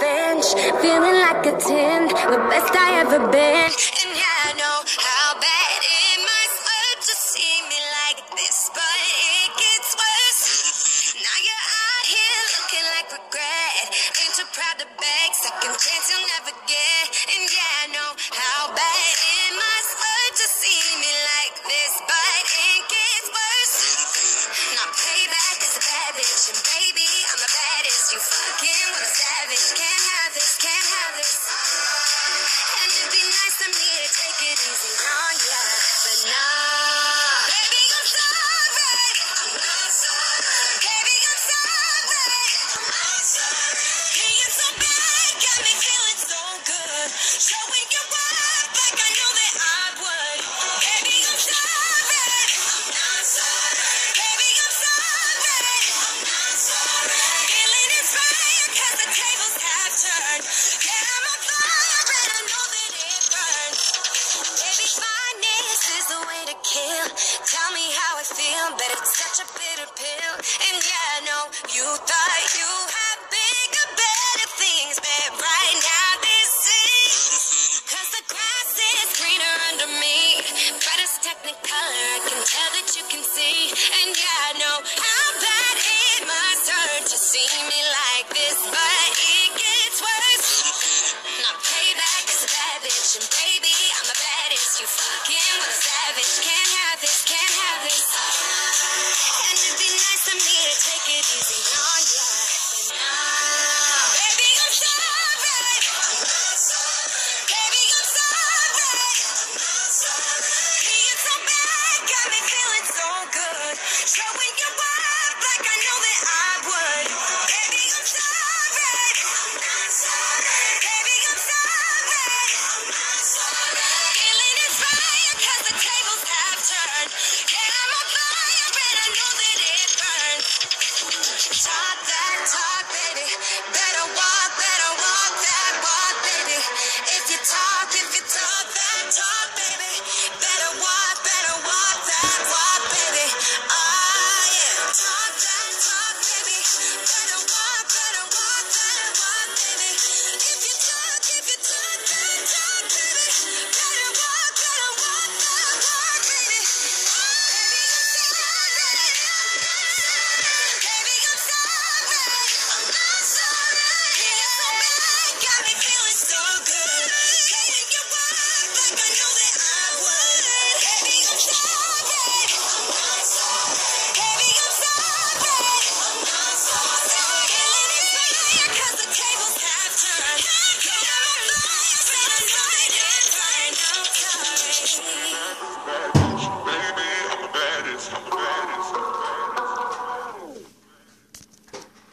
revenge, feeling like a 10, the best I ever been. a bitter pill. And yeah, I know you thought you had bigger, better things, but right now this is. Cause the grass is greener under me. Brightest technicolor, I can tell that you. With a savage, can't have this, can't have this. And it'd be nice of me to take it